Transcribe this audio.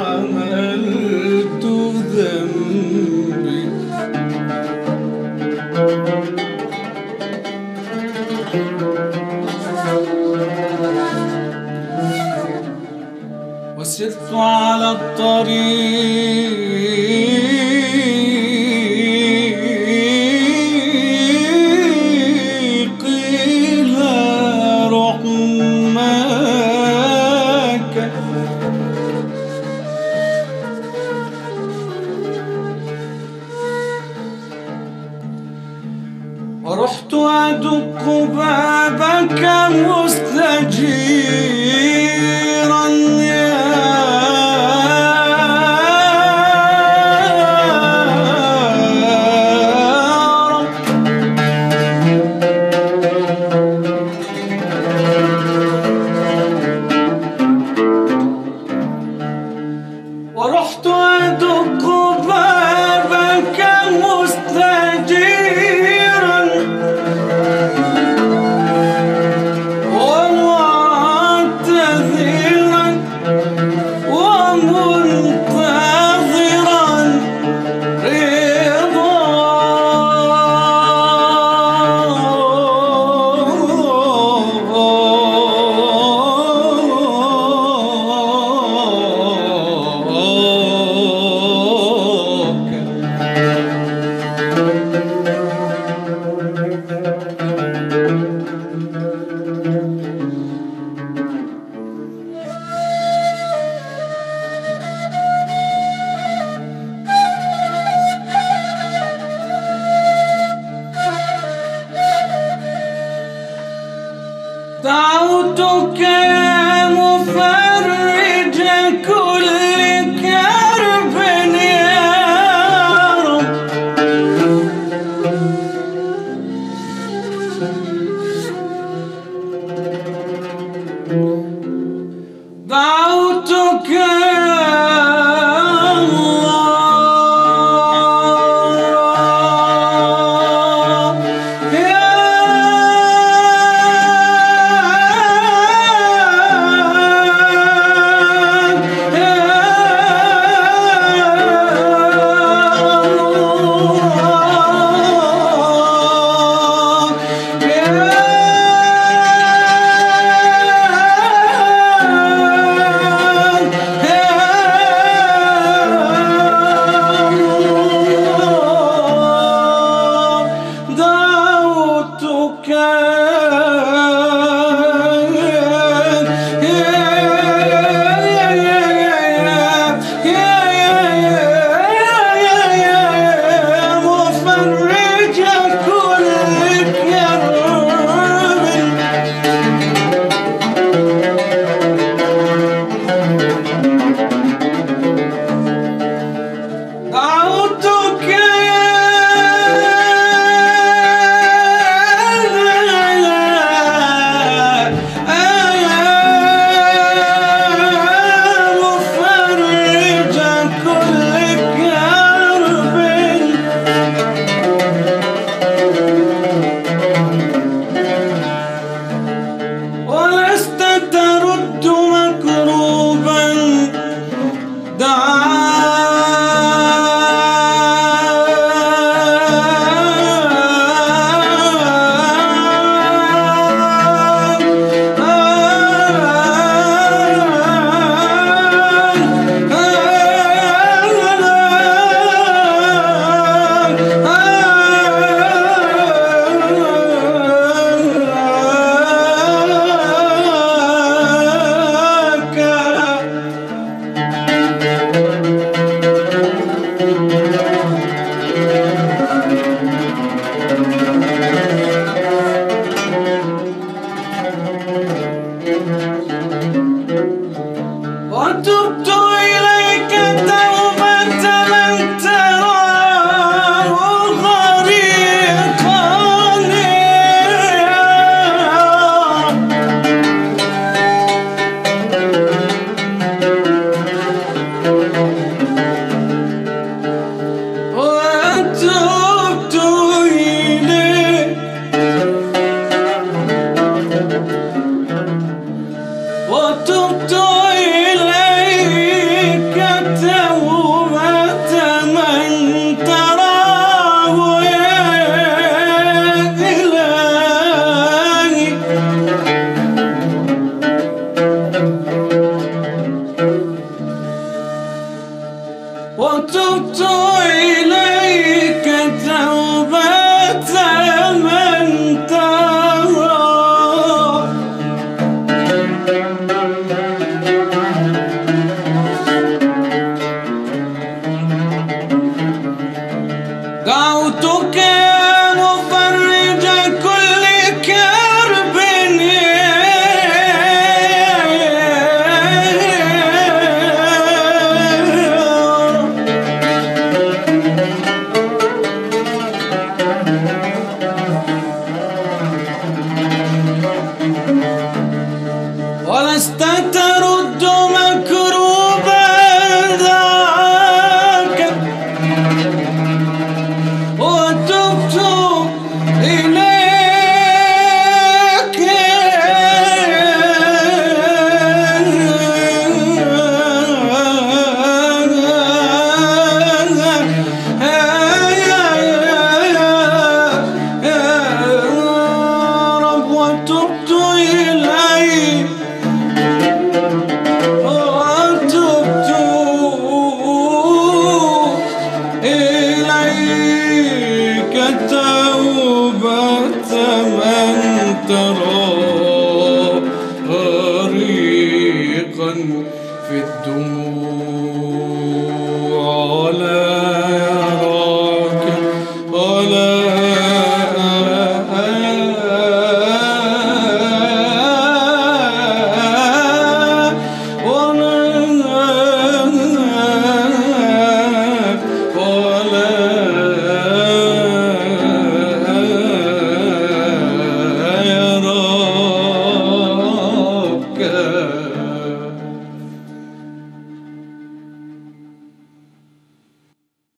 حملت ذنبي وسرت على الطريق